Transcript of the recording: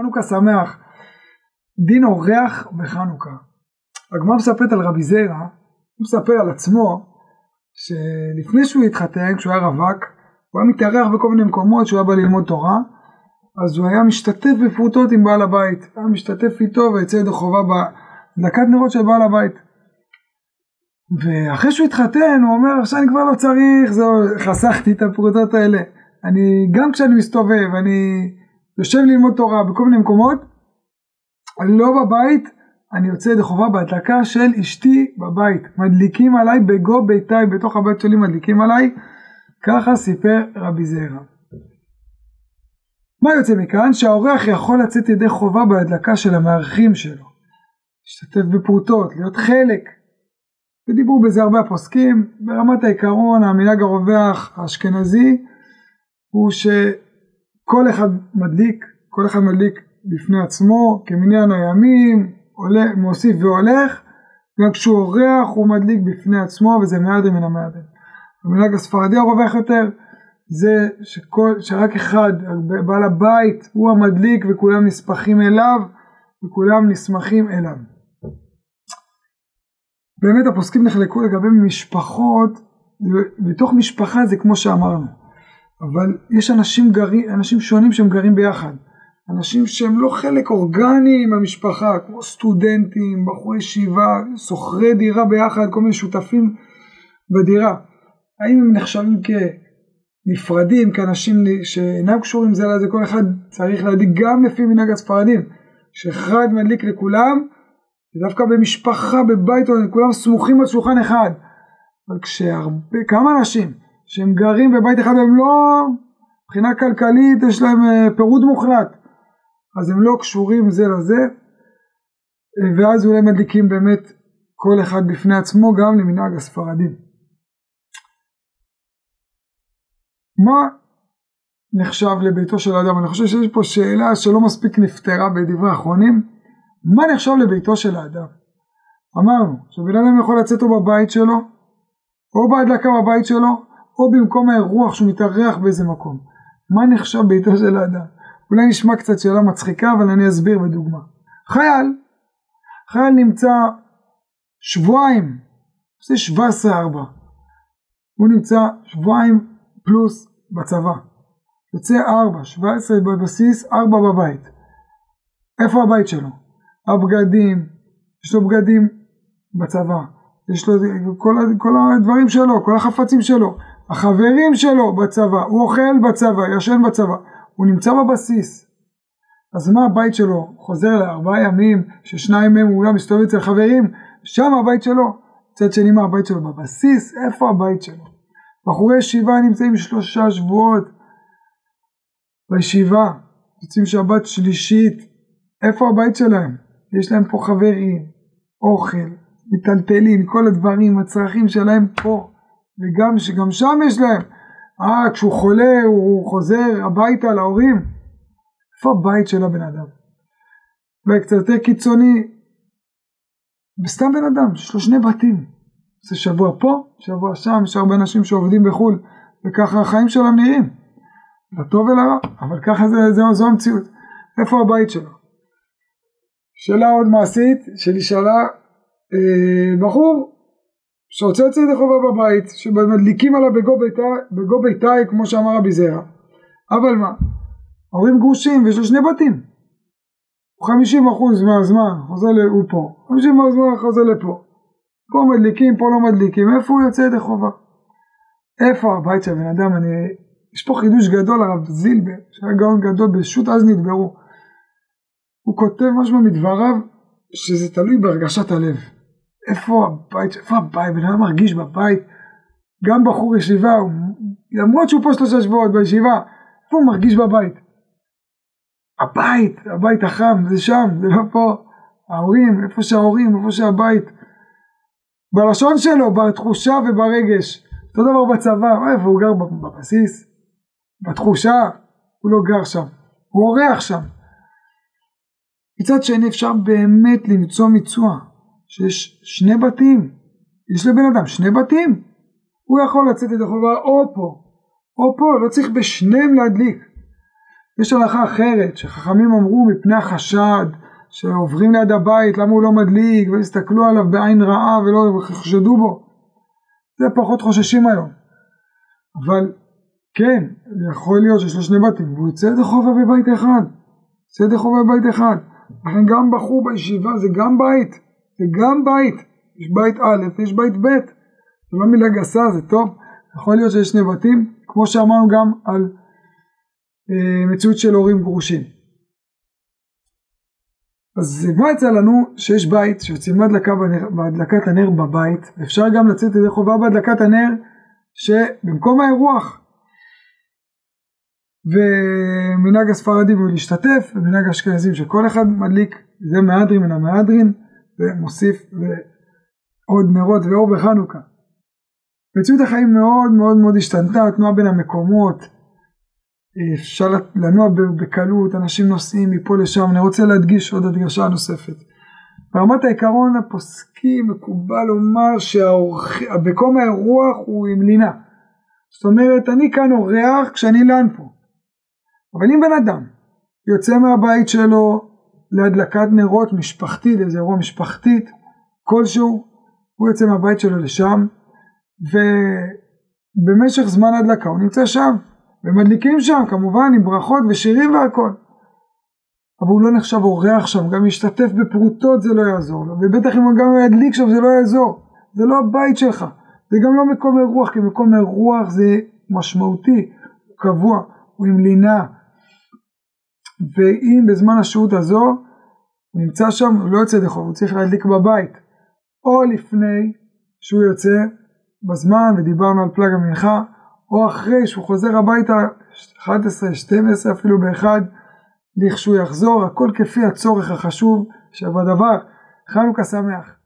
חנוכה שמח. דין אורח בחנוכה. הגמרא מספרת על רבי זרע, הוא מספר על עצמו, שלפני שהוא התחתן, כשהוא היה רווק, הוא היה מתארח בכל מיני מקומות שהוא היה בא ללמוד תורה, אז הוא היה משתתף בפרוטות עם בעל הבית, היה משתתף איתו ויצא ידי חובה בהדלקת נרות של בעל הבית. ואחרי שהוא התחתן הוא אומר עכשיו אני כבר לא צריך, זהו, חסכתי את הפרוטות האלה. אני, גם כשאני מסתובב, אני יושב ללמוד תורה בכל מיני מקומות, לא בבית, אני יוצא ידי חובה בהדלקה של אשתי בבית. מדליקים עליי בגו ביתי, בתוך הבית שלי מדליקים עליי, ככה סיפר רבי זעירא. מה יוצא מכאן? שהאורח יכול לצאת ידי חובה בהדלקה של המארחים שלו. להשתתף בפרוטות, להיות חלק. ודיברו בזה הרבה הפוסקים. ברמת העיקרון, המנהג הרווח האשכנזי הוא שכל אחד מדליק, כל אחד מדליק בפני עצמו, כמניין הימים, עולה, מוסיף והולך, גם כשהוא אורח הוא מדליק בפני עצמו וזה מהדר מן המהדר. המנהג הספרדי הרווח יותר זה שכל, שרק אחד, בעל הבית, הוא המדליק וכולם נספחים אליו וכולם נסמכים אליו. באמת הפוסקים נחלקו לגבי משפחות, בתוך משפחה זה כמו שאמרנו, אבל יש אנשים, גרים, אנשים שונים שהם גרים ביחד, אנשים שהם לא חלק אורגני מהמשפחה, כמו סטודנטים, בחורי ישיבה, שוכרי דירה ביחד, כל מיני שותפים בדירה. האם הם נחשבים כנפרדים, כאנשים שאינם קשורים זה לזה, כל אחד צריך להדליק גם לפי מנהג הספרדים, שאחד מדליק לכולם, ודווקא במשפחה, בבית, כולם סמוכים על שולחן אחד. אבל כשהרבה, כמה אנשים שהם גרים בבית אחד והם לא, מבחינה כלכלית יש להם אה, פירוד מוחלט, אז הם לא קשורים זה לזה, ואז אולי מדליקים באמת כל אחד בפני עצמו גם למנהג הספרדים. מה נחשב לביתו של האדם? אני חושב שיש פה שאלה שלא מספיק נפתרה בדברי האחרונים. מה נחשב לביתו של האדם? אמרנו שבן אדם יכול לצאת או בבית שלו, או בהדלקה בבית שלו, או במקום האירוח שהוא מתארח באיזה מקום. מה נחשב ביתו של האדם? אולי נשמע קצת שאלה מצחיקה, אבל אני אסביר בדוגמה. חייל, חייל נמצא שבועיים, זה 17 ארבע. הוא נמצא שבועיים פלוס בצבא. יוצא ארבע, 17 בבסיס, ארבע בבית. איפה הבית שלו? הבגדים, יש לו בגדים בצבא, יש לו כל, כל הדברים שלו, כל החפצים שלו, החברים שלו בצבא, הוא אוכל בצבא, ישן בצבא, הוא נמצא בבסיס. אז מה הבית שלו? חוזר לארבעה ימים, ששניים מהם הוא גם מסתובב אצל חברים, שם הבית שלו. מצד שני מה הבית שלו? בבסיס, איפה הבית שלו? בחורי ישיבה נמצאים שלושה שבועות בישיבה, יוצאים שבת שלישית, איפה הבית שלהם? יש להם פה חברים, אוכל, מטלטלים, כל הדברים, הצרכים שלהם פה, וגם שגם שם יש להם. אה, כשהוא חולה הוא חוזר הביתה להורים? איפה הבית של הבן אדם? וקצת יותר קיצוני, בסתם בן אדם, יש לו שני בתים. זה שבוע פה, שבוע שם, יש הרבה אנשים שעובדים בחו"ל, וככה החיים שלהם נראים. לטוב ולרע, אבל ככה זה, זה, זו המציאות. איפה הבית שלו? שאלה עוד מעשית שנשאלה אה, בחור שרוצה לצאת ידי חובה בבית, שמדליקים עליו בגו ביתי, בגו ביתי כמו שאמר רבי זרע. אבל מה? ההורים גרושים ויש לו שני בתים. חמישים אחוז מהזמן חוזר הוא פה, חמישים אחוז מהזמן חוזר לפה. פה מדליקים, פה לא מדליקים, איפה הוא יוצא ידי חובה? איפה הבית של הבן אדם? אני... יש פה חידוש גדול, הרב זילבר, שהיה גאון גדול, בשו"ת אז נדברו. הוא כותב משהו מדבריו שזה תלוי בהרגשת הלב. איפה הבית, איפה הבית, בן אדם מרגיש בבית, גם בחור ישיבה, הוא, למרות שהוא פה שלושה שבועות בישיבה, איפה הוא מרגיש בבית? הבית, הבית החם, זה שם, זה לא פה, ההורים, איפה שההורים, איפה שהבית, בלשון שלו, בתחושה וברגש, אותו דבר בצבא, איפה הוא גר? בבסיס, בתחושה, הוא לא גר שם, הוא אורח שם. מצד שני אפשר באמת למצוא מצווה, שיש שני בתים, יש לבן אדם שני בתים, הוא יכול לצאת את החובה או פה או פה, לא צריך בשניהם להדליק. יש הלכה אחרת שחכמים אמרו מפני החשד שעוברים ליד הבית למה הוא לא מדליק והסתכלו עליו בעין רעה ולא חשדו בו. זה פחות חוששים היום. אבל כן יכול להיות שיש לו שני בתים והוא יוצא ידי חובה בבית אחד. יוצא ידי חובה בבית אחד. לכן גם בחור בישיבה זה גם בית זה גם בית יש בית א' ויש בית ב' זה לא מילה גסה זה טוב יכול להיות שיש שני בתים כמו שאמרנו גם על אה, מציאות של הורים גרושים. אז מה יצא לנו שיש בית שיוצאים בהדלקה בהדלקת הנר בבית אפשר גם לצאת ידי חובה בהדלקת הנר שבמקום האירוח ומנהג הספרדים הוא להשתתף ומנהג האשכנזים שכל אחד מדליק זה מהדרין מן המהדרין ומוסיף עוד נרות ואור בחנוכה. מציאות החיים מאוד מאוד מאוד השתנתה התנועה בין המקומות אפשר לנוע בקלות, אנשים נוסעים מפה לשם, אני רוצה להדגיש עוד הדגשה נוספת. ברמת העיקרון הפוסקים מקובל לומר שבקום האירוח הוא עם לינה. זאת אומרת, אני כאן אורח כשאני לן פה. אבל אם בן אדם יוצא מהבית שלו להדלקת נרות משפחתית, איזה אירוע משפחתית כלשהו, הוא יוצא מהבית שלו לשם, ובמשך זמן הדלקה הוא נמצא שם. ומדליקים שם כמובן עם ברכות ושירים והכל. אבל הוא לא נחשב אורח שם, גם להשתתף בפרוטות זה לא יעזור לו, ובטח אם הוא גם ידליק שם זה לא יעזור, זה לא הבית שלך, זה גם לא מקום אירוח, כי מקום אירוח זה משמעותי, הוא קבוע, הוא עם לינה, ואם בזמן השהות הזו הוא נמצא שם, הוא לא יוצא לחוב, הוא צריך להדליק בבית, או לפני שהוא יוצא בזמן, ודיברנו על פלג המנחה, או אחרי שהוא חוזר הביתה 11, 12 אפילו באחד, לכשהוא יחזור, הכל כפי הצורך החשוב שבדבר. חנוכה שמח.